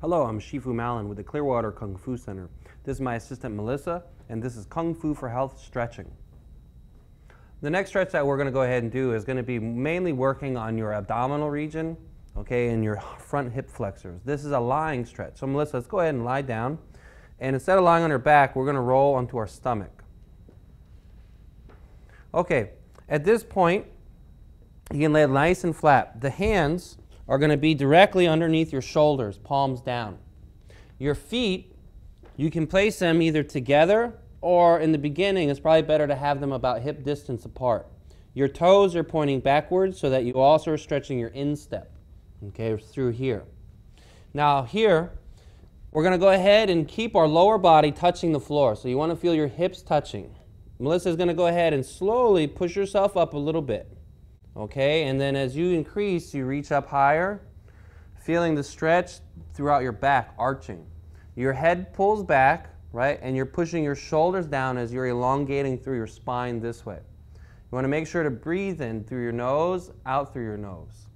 Hello, I'm Shifu Mallon with the Clearwater Kung Fu Center. This is my assistant Melissa, and this is Kung Fu for Health stretching. The next stretch that we're going to go ahead and do is going to be mainly working on your abdominal region, okay, and your front hip flexors. This is a lying stretch. So Melissa, let's go ahead and lie down. And instead of lying on our back, we're going to roll onto our stomach. Okay, at this point, you can lay nice and flat. The hands are going to be directly underneath your shoulders, palms down. Your feet, you can place them either together or in the beginning, it's probably better to have them about hip distance apart. Your toes are pointing backwards so that you also are stretching your instep, okay, through here. Now here, we're going to go ahead and keep our lower body touching the floor. So you want to feel your hips touching. Melissa's going to go ahead and slowly push yourself up a little bit. Okay, and then as you increase, you reach up higher, feeling the stretch throughout your back, arching. Your head pulls back, right, and you're pushing your shoulders down as you're elongating through your spine this way. You want to make sure to breathe in through your nose, out through your nose.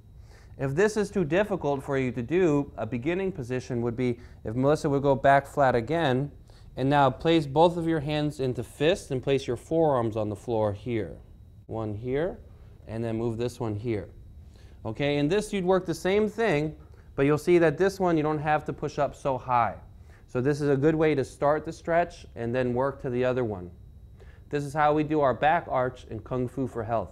If this is too difficult for you to do, a beginning position would be if Melissa would go back flat again, and now place both of your hands into fists and place your forearms on the floor here. One here, and then move this one here. Okay, in this you'd work the same thing, but you'll see that this one you don't have to push up so high. So this is a good way to start the stretch and then work to the other one. This is how we do our back arch in Kung Fu for Health.